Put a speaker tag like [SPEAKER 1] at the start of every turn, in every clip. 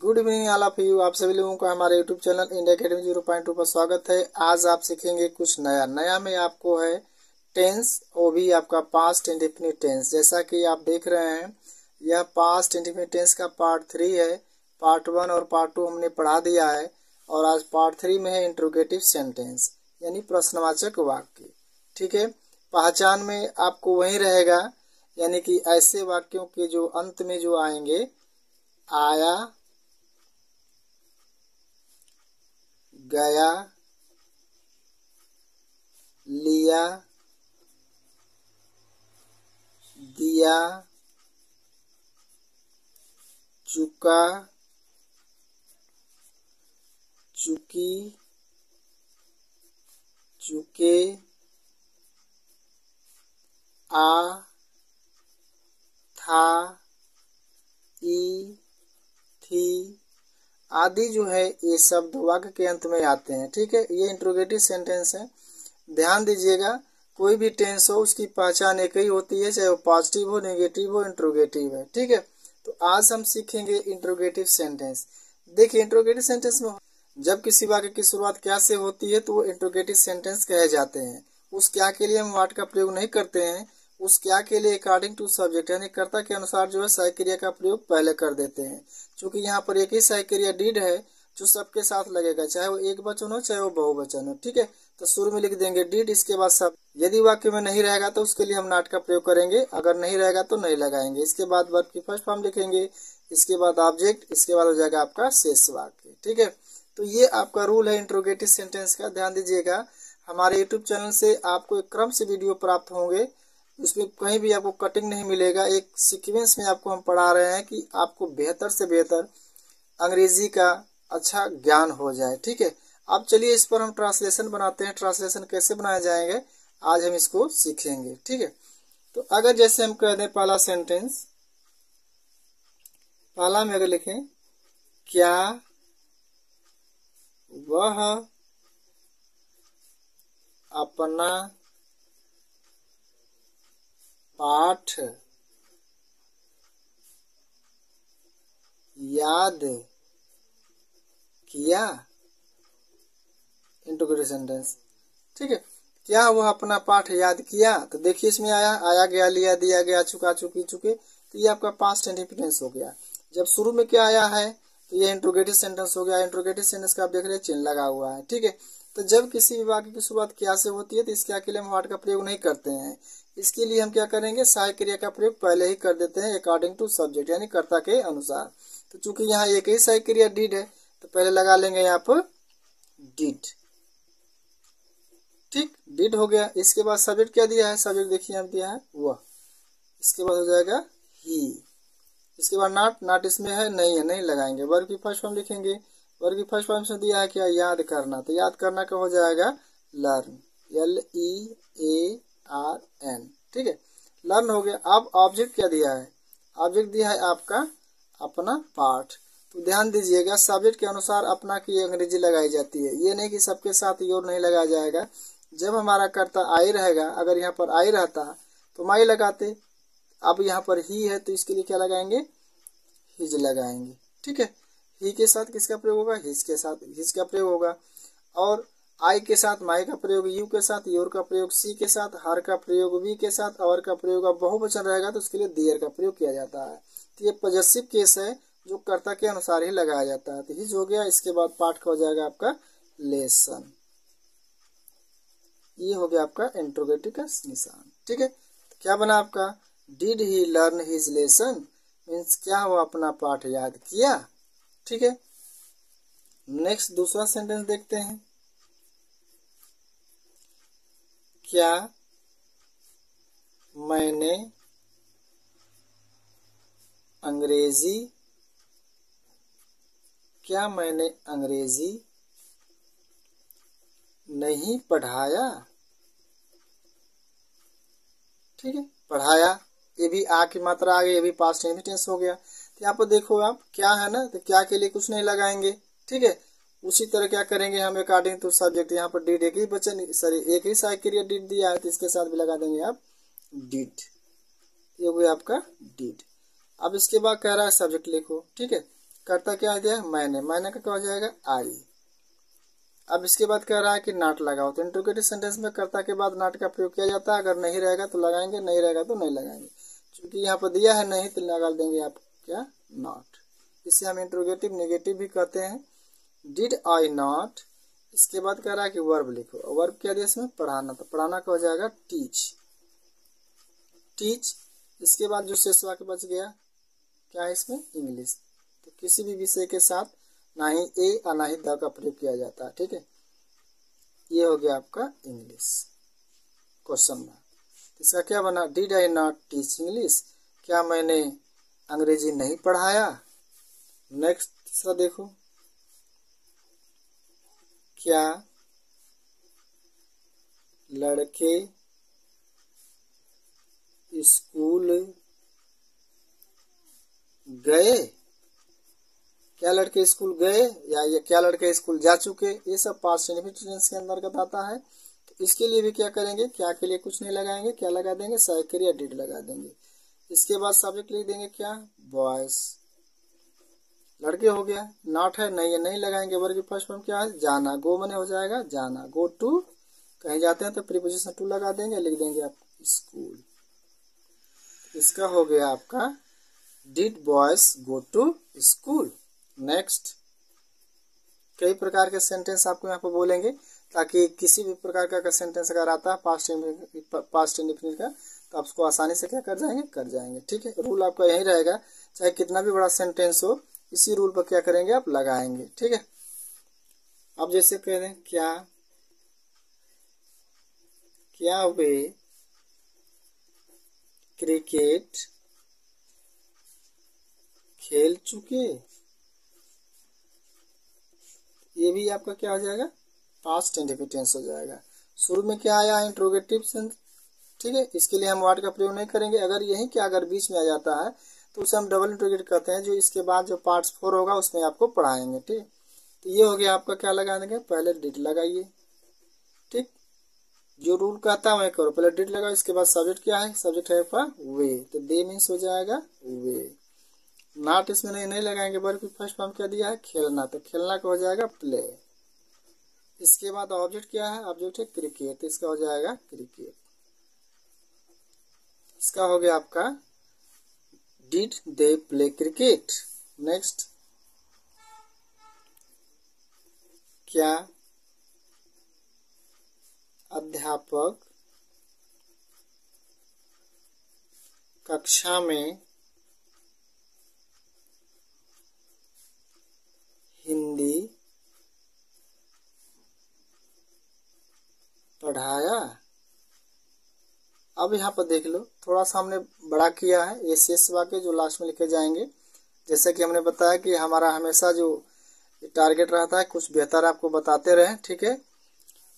[SPEAKER 1] Good evening all of you. आप सभी लोगों का हमारे YouTube channel India Academy zero point two पर स्वागत है। आज आप सीखेंगे कुछ नया। नया में आपको है टेंस वो भी आपका पास्ट इंडिफिनिट टेंस जैसा कि आप देख रहे हैं, यह पास्ट इंडिफिनिट टेंस का पार्ट थ्री है। पार्ट वन और पार्ट टू हमने पढ़ा दिया है और आज पार्ट थ्री में है इंट्रोगेटिव सेंटेंस यानी प्रश्नवाचक वाक्य। ठीक है? पहचान में आपको वही रहेगा, यानी कि ऐसे वाक्यों के जो अंत में जो आएँगे, आया गया लिया दिया चुका चुकी चुके आ था ई थी आदि जो है, ये शब्द वाक्य के अंत में आते हैं। ठीक है? ये इंट्रोगेटिव सेंटेंस है। ध्यान दीजिएगा, कोई भी टेंस हो, उसकी पहचान एक ही होती है, चाहे वो पॉजिटिव हो नेगेटिव हो इंट्रोगेटिव है। ठीक है? तो आज हम सीखेंगे इंट्रोगेटिव सेंटेंस देखिए इंट्रोगेटिव सेंटेंस में जब किसी वाक्य की शुरुआत क्या से होती है तो वो इंट्रोगेटिव सेंटेंस कहे जाते हैं। उस क्या के लिए हम वाट का प्रयोग नहीं करते हैं उस क्या के लिए अकॉर्डिंग टू सब्जेक्ट यानी कर्ता के अनुसार जो है सहायक क्रिया का प्रयोग पहले कर देते हैं। क्योंकि यहाँ पर एक ही सहायक क्रिया डीड है, जो सबके साथ लगेगा, चाहे वो एक वचन हो, चाहे वो बहुवचन हो, ठीक है? तो शुरू में लिख देंगे डीड इसके बाद सब। यदि वाक्य में नहीं रहेगा तो उसके लिए हम नाट का प्रयोग करेंगे। अगर नहीं रहेगा तो नहीं लगाएँगे। इसके बाद वर्ब की फ़र्स्ट फॉर्म लिखेंगे। इसके बाद ऑब्जेक्ट इसके बाद हो जाएगा आपका शेष वाक्य, ठीक है? तो ये आपका रूल है इंट्रोगेटिव सेंटेंस का। ध्यान दीजिएगा, हमारे यूट्यूब चैनल से आपको एक क्रम से वीडियो प्राप्त होंगे। उसमें कहीं भी आपको कटिंग नहीं मिलेगा। एक सीक्वेंस में आपको हम पढ़ा रहे हैं कि आपको बेहतर से बेहतर अंग्रेज़ी का अच्छा ज्ञान हो जाए, ठीक है? अब चलिए इस पर हम ट्रांसलेशन बनाते हैं। ट्रांसलेशन कैसे बनाए जाएँगे? आज हम इसको सीखेंगे, ठीक है? तो अगर जैसे हम कह दें पहला सेंटेंस पहला में अगर लिखें, क्या वह अपना पाठ याद किया? इंटोगेटिव सेंटेंस ठीक है। क्या वह अपना पाठ याद किया? तो देखिए इसमें आया आया गया, लिया, दिया गया, चुका, चुकी, चुके। तो ये आपका पास्ट इंडिपेंडेंस हो गया। जब शुरू में क्या आया है तो ये इंट्रोगेटिव सेंटेंस हो गया। इंट्रोगेटिव सेंटेंस का आप देख रहे हैं चिन्ह लगा हुआ है। ठीक है। तो जब किसी वाक्य की शुरुआत क्या से होती है तो इसके क्या के लिए हम वाट का प्रयोग नहीं करते हैं। इसके लिए हम क्या करेंगे, सहायक क्रिया का प्रयोग पहले ही कर देते हैं अकॉर्डिंग टू सब्जेक्ट यानी कर्ता के अनुसार। तो चूँकि यहाँ एक ही सहायक क्रिया डिड है तो पहले लगा लेंगे यहाँ पर डिड ठीक डिड हो गया। इसके बाद सब्जेक्ट क्या दिया है? सब्जेक्ट देखिए हम दिया है वह। इसके बाद हो जाएगा ही इसके बाद नाट नाट इसमें है, नहीं है, नहीं लगाएँगे। वर्ग की फ़र्स्ट फॉर्म लिखेंगे वर्ग की फ़र्स्ट फॉर्म से दिया है क्या याद करना तो याद करना का हो जाएगा? Learn L E A R N ठीक है? लर्न हो गया। अब ऑब्जेक्ट क्या दिया है? ऑब्जेक्ट दिया है आपका अपना पाठ तो ध्यान दीजिएगा सब्जेक्ट के अनुसार अपना की अंग्रेज़ी लगाई जाती है। ये नहीं कि सबके साथ योर नहीं लगाया जाएगा। जब हमारा कर्ता आई रहेगा, अगर यहाँ पर आई रहता तो माई लगाते। अब यहाँ पर ही है तो इसके लिए क्या लगाएँगे? हिज लगाएँगे। ठीक है? ही के साथ किसका प्रयोग होगा? हिज के साथ हिज का प्रयोग होगा। और आई के साथ माई का प्रयोग यू के साथ योर का प्रयोग सी के साथ हर का प्रयोग वी के साथ और का प्रयोग। अब बहुवचन रहेगा तो उसके लिए दियर का प्रयोग किया जाता है। तो ये पॉजिटिव केस है, जो कर्ता के अनुसार ही लगाया जाता है। तो हिज हो गया, इसके बाद पाठ का हो जाएगा आपका लेसन ये हो गया आपका इंट्रोगेटिव का निशान। ठीक है? तो क्या बना आपका? Did he learn his lesson means क्या वो अपना पाठ याद किया? ठीक है? नेक्स्ट दूसरा सेंटेंस देखते हैं। क्या मैंने अंग्रेज़ी क्या मैंने अंग्रेज़ी नहीं पढ़ाया? ठीक है, पढ़ाया। ये भी आ की मात्रा आ गई ये भी पास्ट टेंस हो गया। यहाँ पर देखो आप, क्या है ना? तो क्या के लिए कुछ नहीं लगाएँगे, ठीक है? उसी तरह क्या करेंगे हम अकॉर्डिंग टू सब्जेक्ट यहाँ पर डिड एक ही बचन सॉरी एक ही साइक क्रिया डिड दिया है तो इसके साथ भी लगा देंगे आप डिड ये हुआ आपका डिड अब इसके बाद कह रहा है सब्जेक्ट लिखो, ठीक है? करता क्या दिया मैंने। मैंने का क्या हो जाएगा? आई अब इसके बाद कह रहा है कि नाट लगाओ तो इंट्रोगेटिव सेंटेंस में कर्ता के बाद नाट का प्रयोग किया जाता है, अगर नहीं रहेगा तो लगाएँगे, नहीं रहेगा तो नहीं लगाएँगे। क्योंकि यहाँ पर दिया है नहीं तो लगा देंगे आप क्या? नॉट इसे हम इंट्रोगेटिव नेगेटिव भी कहते हैं। डिड आई नॉट इसके बाद कह रहा है कि वर्ब लिखो। वर्ब क्या दिया इसमें? पढ़ाना। तो पढ़ाना का हो जाएगा? टीच टीच इसके बाद जो शेष वाक्य बच गया, क्या है इसमें? इंग्लिश तो किसी भी विषय के साथ ना ही ए और ना ही द का प्रयोग किया जाता है। ठीक है? ये हो गया आपका इंग्लिश क्वेश्चन में इसका क्या बना? Did I not teach English क्या मैंने अंग्रेज़ी नहीं पढ़ाया। नेक्स्ट तीसरा देखो। क्या लड़के स्कूल गए? क्या लड़के स्कूल गए या ये क्या लड़के स्कूल जा चुके? ये सब पास्ट टेंस के अंतर्गत आता है। तो इसके लिए भी क्या करेंगे? क्या के लिए कुछ नहीं लगाएँगे? क्या लगा देंगे? साइकिल या डिड लगा देंगे। इसके बाद सब्जेक्ट लिख देंगे क्या? बॉयज़ लड़के हो गया नॉट है, नहीं है, नहीं लगाएँगे वर्ग फ़र्स्ट फॉर्म, क्या है? जाना। गो मने हो जाएगा जाना। गो टू कहीं जाते हैं तो प्रीपोजिशन टू लगा देंगे, लिख देंगे आप स्कूल इसका हो गया आपका did boys go to school next कई प्रकार के सेंटेंस आपको यहाँ पर बोलेंगे, ताकि किसी भी प्रकार का सेंटेंस अगर आता है पास्ट पास्ट इंडिफिनिट का तो आप उसको आसानी से क्या कर जाएँगे? कर जाएँगे। ठीक है? रूल आपका यही रहेगा। चाहे कितना भी बड़ा सेंटेंस हो, इसी रूल पर क्या करेंगे? आप लगाएँगे। ठीक है? अब जैसे कह रहे हैं, क्या? क्या वे क्रिकेट खेल चुके? ये भी आपका क्या हो जाएगा? पास्ट इंडिफिटेंस हो जाएगा। शुरू में क्या आया? इंट्रोगेटिव ठीक है? इसके लिए हम वर्ड का प्रयोग नहीं करेंगे। अगर यही क्या अगर बीच में आ जाता है तो उसे हम डबल इंट्रोगेट कहते हैं, जो इसके बाद जो पार्ट फोर होगा, उसमें आपको पढ़ाएँगे, ठीक तो ये हो गया आपका क्या लगा देंगे पहले डिट लगाइए, ठीक? जो रूल कहता है, वही करो। पहले डिट लगाओ, इसके बाद सब्जेक्ट क्या है? सब्जेक्ट है आपका वे तो दे मीन्स हो जाएगा वे नाट इसमें नहीं नहीं लगाएँगे, बल्कि फ़र्स्ट फॉर्म क्या दिया है? खेलना। तो खेलना का हो जाएगा प्ले इसके बाद ऑब्जेक्ट क्या है? ऑब्जेक्ट है क्रिकेट इसका हो जाएगा क्रिकेट इसका हो गया आपका did they play cricket next क्या? अध्यापक कक्षा में हिंदी पढ़ाया? अब यहाँ पर देख लो, थोड़ा सा हमने बड़ा किया है, ये शेष वाक्य जो लास्ट में लिखे जाएँगे। जैसे कि हमने बताया कि हमारा हमेशा जो टारगेट रहता है, कुछ बेहतर आपको बताते रहे, ठीक है?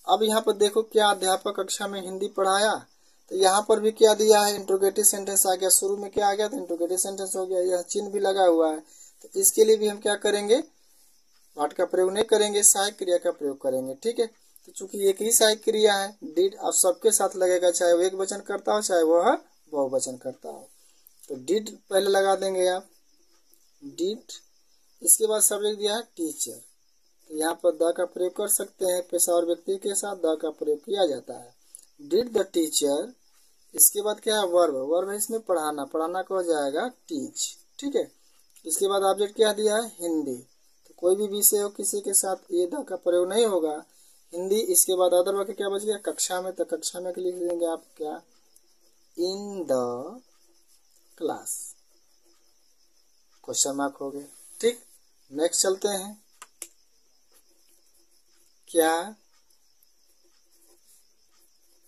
[SPEAKER 1] अब यहाँ पर देखो क्या अध्यापक कक्षा में हिंदी पढ़ाया। तो यहाँ पर भी क्या दिया है इंट्रोगेटिव सेंटेंस आ गया। शुरू में क्या आ गया तो इंट्रोगेटिव सेंटेंस हो गया। यह चिन्ह भी लगा हुआ है। तो इसके लिए भी हम क्या करेंगे? पाठ का प्रयोग नहीं करेंगे सहायक क्रिया का प्रयोग करेंगे, ठीक है? तो चूँकि एक ही सहायक क्रिया है डिड अब सबके साथ लगेगा, चाहे वो एक वचन करता हो, चाहे वह बहुवचन करता हो। तो डिड पहले लगा देंगे आप डिड इसके बाद सब्जेक्ट दिया है टीचर तो यहाँ पर द का प्रयोग कर सकते हैं पेशा और व्यक्ति के साथ द का प्रयोग किया जाता है। डिड द टीचर इसके बाद क्या है वर्ब वर्ब है इसमें पढ़ाना पढ़ाना का जाएगा टीच ठीक है? इसके बाद ऑब्जेक्ट क्या दिया है, हिंदी। तो कोई भी विषय हो, किसी के साथ ये द का प्रयोग नहीं होगा। हिंदी, इसके बाद अदर वाक्य क्या बच गया? कक्षा में तो कक्षा में लिख देंगे आप क्या? In the class question mark हो गया। ठीक नेक्स्ट चलते हैं। क्या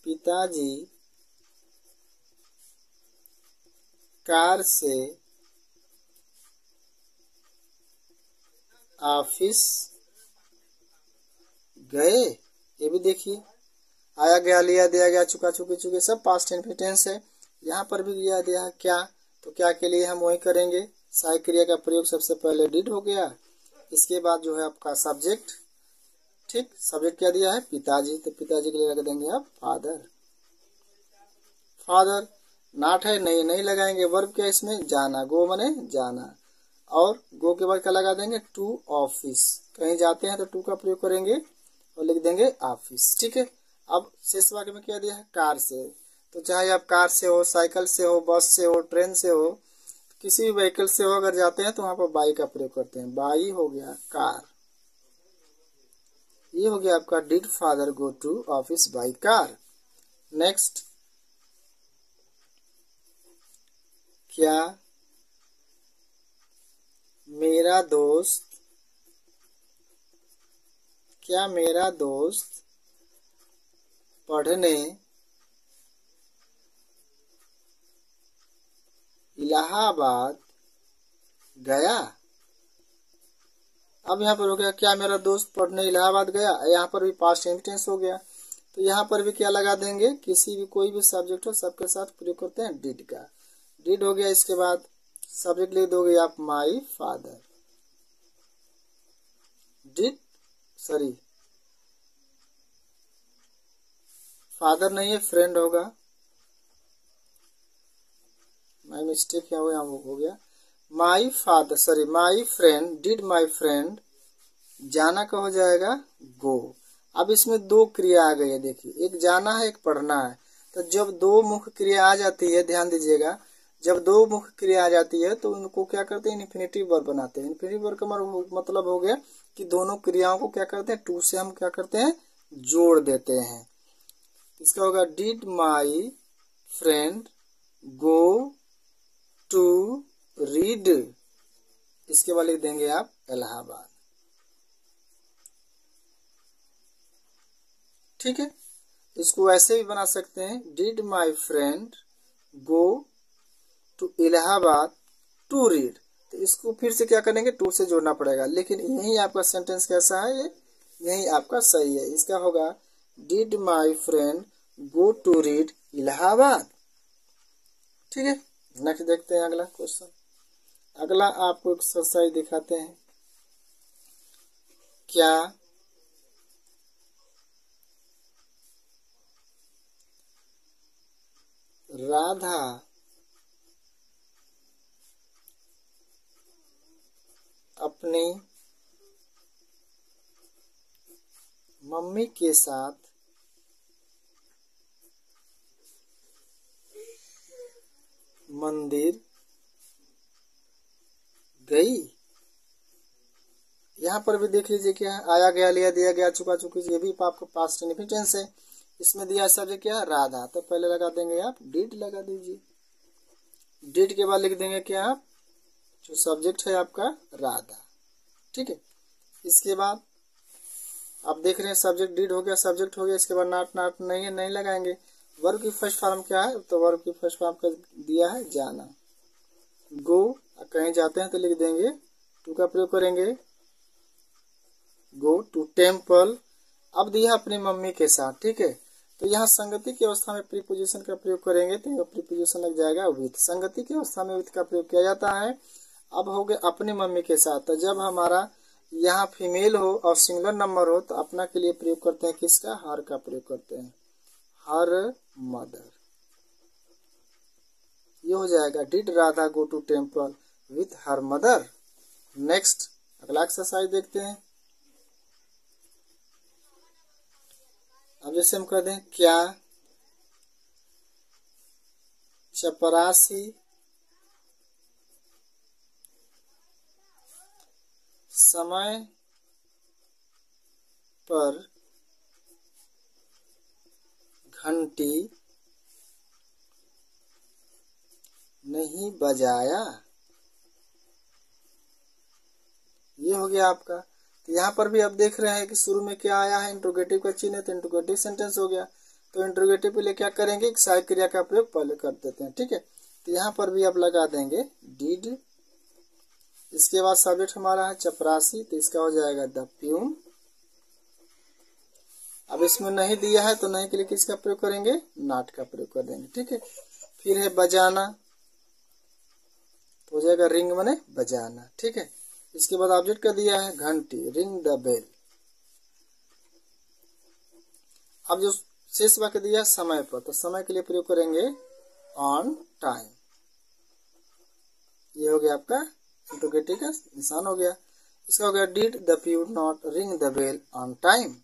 [SPEAKER 1] पिताजी कार से ऑफ़िस गए, ये भी देखिए। आया गया, लिया, दिया गया, चुका, चुके चुके, सब पास्ट टेंस है। यहाँ पर भी दिया दिया, क्या? तो क्या के लिए हम वही करेंगे? सहायक क्रिया का प्रयोग सबसे पहले डिड हो गया। इसके बाद जो है आपका सब्जेक्ट ठीक सब्जेक्ट क्या दिया है? पिताजी। तो पिताजी के लिए रख देंगे आप फादर फादर नाट है नहीं नहीं लगाएँगे। वर्ब क्या इसमें? जाना। गो मने जाना। और गो के बाद क्या लगा देंगे? टू ऑफ़िस कहीं जाते हैं तो टू का प्रयोग करेंगे। और लिख देंगे ऑफ़िस ठीक है? अब शेष वाक्य में क्या दिया है? कार से। तो चाहे आप कार से हो, साइकिल से हो, बस से हो, ट्रेन से हो, किसी भी व्हीकल से हो, अगर जाते हैं तो वहाँ पर बाई का प्रयोग करते हैं। बाई हो गया कार। ये हो गया आपका did father go to office by car next क्या मेरा दोस्त क्या मेरा दोस्त पढ़ने इलाहाबाद गया? अब यहाँ पर हो गया, क्या मेरा दोस्त पढ़ने इलाहाबाद गया? यहाँ पर भी पास्ट टेंस हो गया। तो यहाँ पर भी क्या लगा देंगे? किसी भी, कोई भी सब्जेक्ट हो, सबके साथ प्रयोग करते हैं डिड का। डिड हो गया इसके बाद सब्जेक्ट लिख दोगे आप my father did sorry. Father नहीं है, फ्रेंड होगा। माई मिस्टेक क्या हुआ हो गया। My father sorry my friend did my friend जाना का हो जाएगा गो अब इसमें दो क्रिया आ गई है, देखिए। एक जाना है, एक पढ़ना है। तो जब दो मुख्य क्रिया आ जाती है, ध्यान दीजिएगा, जब दो मुख्य क्रिया आ जाती है तो उनको क्या करते हैं? इन्फिनेटिव वर्ब बनाते हैं। इन्फिनेटिव वर्ब का मतलब हो गया कि दोनों क्रियाओं को क्या करते हैं? टू से हम क्या करते हैं? जोड़ देते हैं। इसका होगा did my friend go to read इसके बाद लिख देंगे आप, इलाहाबाद। ठीक है? इसको ऐसे भी बना सकते हैं। Did my friend go to Allahabad to read तो इसको फिर से क्या करेंगे? टू से जोड़ना पड़ेगा। लेकिन यही आपका सेंटेंस कैसा है? ये यही आपका सही है। इसका होगा did my friend go to read Allahabad? ठीक है? नेक्स्ट देखते हैं अगला क्वेश्चन अगला आपको एक्सरसाइज दिखाते हैं। क्या राधा अपनी मम्मी के साथ मंदिर गई। यहाँ पर भी देख लीजिए क्या आया गया, लिया, दिया गया चुका चुकी ये भी आपको पास्ट इन्फिटेंस है। इसमें दिया सब्जेक्ट क्या? राधा। तो पहले लगा देंगे आप डिड लगा दीजिए। डिड के बाद लिख देंगे क्या आप? जो सब्जेक्ट है आपका, राधा। ठीक है? इसके बाद आप देख रहे हैं सब्जेक्ट डीड हो गया सब्जेक्ट हो गया, इसके बाद नाट नाट नहीं है, नहीं लगाएँगे। वर्ब की फ़र्स्ट फॉर्म क्या है? तो वर्ब की फ़र्स्ट फॉर्म का दिया है जाना। गो कहीं जाते हैं तो लिख देंगे टू का प्रयोग करेंगे। गो टू टेंपल अब दिया अपनी मम्मी के साथ, ठीक है? तो यहाँ संगति की अवस्था में प्रीपोजिशन का प्रयोग करेंगे तो प्रीपोजिशन लग जाएगा विथ संगति की अवस्था में विथ का प्रयोग किया जाता है। अब हो गए अपनी मम्मी के साथ। तो जब हमारा यहाँ फीमेल हो और सिंगुलर नंबर हो तो अपना के लिए प्रयोग करते हैं किसका? हर का प्रयोग करते हैं। हर मदर ये हो जाएगा। Did Radha go to temple with her mother next अगला एक्सरसाइज देखते हैं। अब जैसे हम कह दें, क्या? चपरासी समय पर घंटी नहीं बजाया। ये हो गया आपका। तो यहाँ पर भी आप देख रहे हैं कि शुरू में क्या आया है? इंट्रोगेटिव का चिन्ह तो इंट्रोगेटिव सेंटेंस हो गया। तो इंट्रोगेटिव के लिए क्या करेंगे? सहायक क्रिया का प्रयोग पहले कर देते हैं, ठीक है? तो यहाँ पर भी आप लगा देंगे डिड इसके बाद सब्जेक्ट हमारा है चपरासी तो इसका हो जाएगा द प्यून अब इसमें नहीं दिया है तो नहीं के लिए किसका प्रयोग करेंगे? नाट का प्रयोग कर देंगे, ठीक है? फिर है बजाना। तो हो जाएगा रिंग बने बजाना, ठीक है? इसके बाद ऑब्जेक्ट का दिया है घंटी, रिंग द बेल। अब जो शेष वाक्य दिया है समय पर तो समय के लिए प्रयोग करेंगे ऑन टाइम ये हो गया आपका इंट्रोगेटिव है? निशान हो गया। इसका हो गया did the peon not ring the bell on time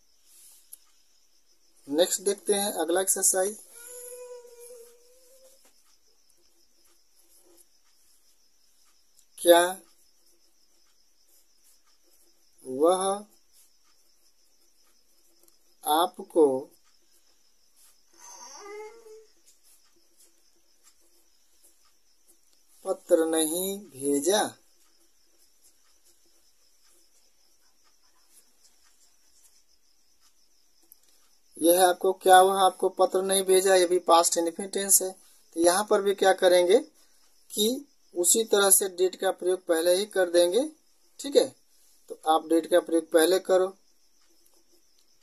[SPEAKER 1] next देखते हैं अगला एक्सरसाइज क्या वह आपको पत्र नहीं भेजा? यह आपको क्या हुआ आपको पत्र नहीं भेजा, ये भी पास्ट इन्फिटेंस है। तो यहाँ पर भी क्या करेंगे कि उसी तरह से डेट का प्रयोग पहले ही कर देंगे, ठीक है? तो आप डेट का प्रयोग पहले करो,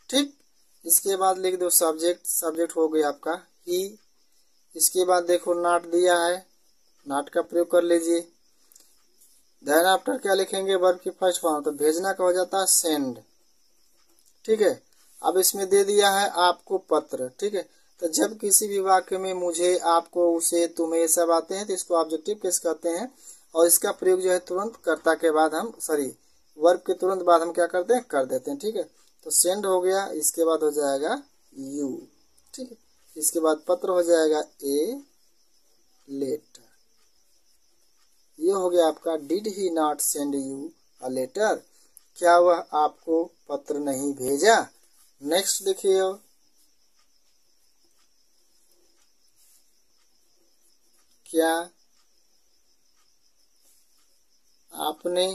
[SPEAKER 1] ठीक? इसके बाद लिख दो सब्जेक्ट सब्जेक्ट हो गया आपका ही इसके बाद देखो नाट दिया है नाट का प्रयोग कर लीजिए। देन आफ्टर क्या लिखेंगे वर्ब की फ़र्स्ट फॉर्म तो भेजना का हो जाता है सेंड ठीक है? अब इसमें दे दिया है आपको पत्र, ठीक है? तो जब किसी भी वाक्य में मुझे, आपको, उसे, तुम्हें सब आते हैं तो इसको ऑब्जेक्टिव केस कहते हैं, और इसका प्रयोग जो है तुरंत कर्ता के बाद हम सॉरी वर्ब के तुरंत बाद हम क्या करते हैं? कर देते हैं, ठीक है? तो सेंड हो गया, इसके बाद हो जाएगा यू ठीक है? इसके बाद पत्र हो जाएगा ए लेटर ये हो गया आपका did he not send you a letter क्या वह आपको पत्र नहीं भेजा? नेक्स्ट देखिए क्या आपने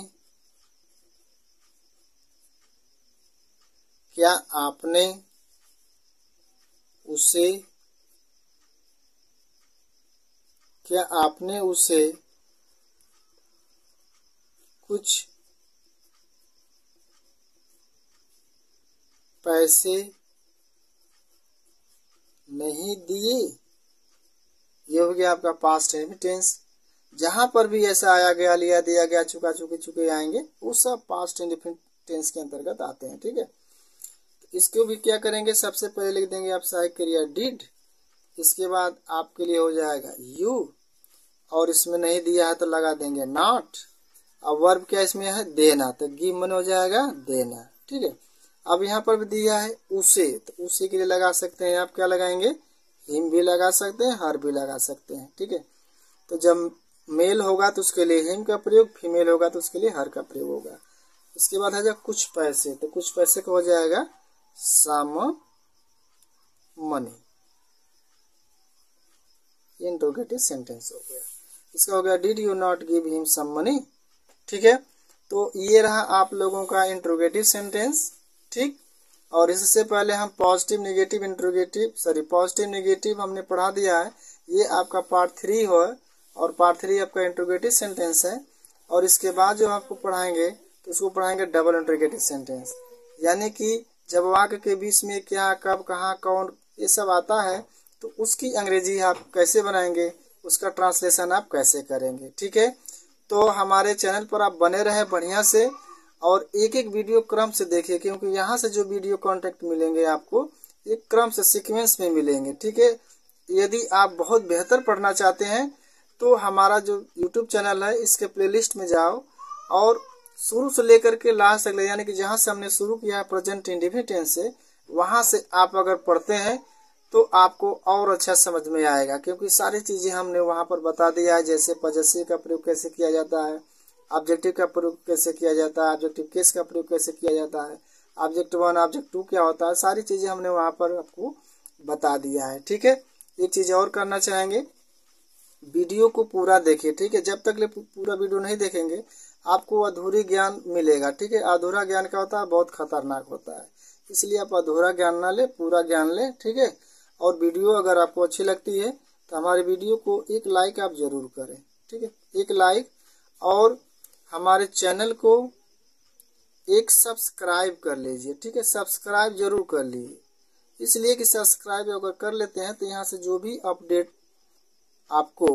[SPEAKER 1] क्या आपने उसे क्या आपने उसे कुछ पैसे नहीं दिए। ये हो गया आपका पास्ट टेंस जहाँ पर भी ऐसा आया गया, लिया, दिया गया, चुका, चुके चुके आएँगे, वो सब पास्ट टेंस के अंतर्गत आते हैं, ठीक है? तो इसको भी क्या करेंगे? सबसे पहले लिख देंगे आप सहायक क्रिया डिड इसके बाद आपके लिए हो जाएगा यू और इसमें नहीं दिया है तो लगा देंगे नॉट अब वर्ब क्या इसमें है? देना। तो गिव मन हो जाएगा, देना, ठीक है? अब यहाँ पर भी दिया है उसे तो उसे के लिए लगा सकते हैं, आप क्या लगाएँगे? हिम भी लगा सकते हैं, हर भी लगा सकते हैं, ठीक है? तो जब मेल होगा तो उसके लिए हिम का प्रयोग, फीमेल होगा तो उसके लिए हर का प्रयोग होगा। इसके बाद है जब कुछ पैसे तो कुछ पैसे का हो जाएगा सम मनी। इंट्रोगेटिव सेंटेंस हो गया। इसका हो गया did you not give him some money ठीक है? तो ये रहा आप लोगों का इंट्रोगेटिव सेंटेंस ठीक? और इससे पहले हम positive negative interrogative sorry positive negative हमने पढ़ा दिया है। ये आपका पार्ट थ्री हो, और पार्ट थ्री आपका इंट्रोगेटिव सेंटेंस है। और इसके बाद जो आपको पढ़ाएँगे तो उसको पढ़ाएँगे डबल इंट्रोगेटिव सेंटेंस यानी कि जब वाक्य के बीच में क्या, कब, कहाँ, कौन, ये सब आता है तो उसकी अंग्रेज़ी आप कैसे बनाएँगे, उसका ट्रांसलेशन आप कैसे करेंगे, ठीक है? तो हमारे चैनल पर आप बने रहें बढ़िया से। और एक एक वीडियो क्रम से देखिए, क्योंकि यहाँ से जो वीडियो कॉन्टेक्ट मिलेंगे आपको, एक क्रम से सीक्वेंस में मिलेंगे, ठीक है? यदि आप बहुत बेहतर पढ़ना चाहते हैं तो हमारा जो यूट्यूब चैनल है, इसके प्लेलिस्ट में जाओ और शुरू से लेकर के लास्ट तक ले, यानी कि जहाँ से हमने शुरू किया है प्रेजेंट इंडिफिटेंस से, वहाँ से आप अगर पढ़ते हैं तो आपको और अच्छा समझ में आएगा, क्योंकि सारी चीज़ें हमने वहाँ पर बता दिया है, जैसे पजसी का प्रयोग कैसे किया जाता है ऑब्जेक्टिव का प्रयोग कैसे किया जाता है? ऑब्जेक्टिव केस का प्रयोग कैसे किया जाता है? ऑब्जेक्ट वन ऑब्जेक्ट टू क्या होता है? सारी चीज़ें हमने वहाँ पर आपको बता दिया है, ठीक है? एक चीज़ और करना चाहेंगे? वीडियो को पूरा देखिए, ठीक है? जब तक पूरा वीडियो नहीं देखेंगे, आपको अधूरी ज्ञान मिलेगा, ठीक है? अधूरा ज्ञान क्या होता है? बहुत खतरनाक होता है। इसलिए आप अधूरा ज्ञान ना ले, पूरा ज्ञान ले, ठीक है? और वीडियो अगर आपको अच्छी लगती है तो हमारे वीडियो को एक लाइक आप ज़रूर करें, ठीक है? एक लाइक और हमारे चैनल को एक सब्सक्राइब कर लीजिए, ठीक है? सब्सक्राइब ज़रूर कर लीजिए। इसलिए कि सब्सक्राइब अगर कर लेते हैं तो यहाँ से जो भी अपडेट आपको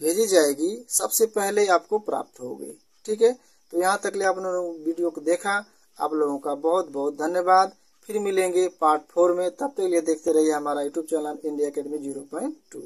[SPEAKER 1] भेजी जाएगी, सबसे पहले आपको प्राप्त होगी, ठीक है? तो यहाँ तक ले आपने वीडियो को देखा। आप लोगों का बहुत बहुत धन्यवाद। फिर मिलेंगे पार्ट फोर में। तब तक लिए देखते रहिए हमारा YouTube channel, India Academy zero point two.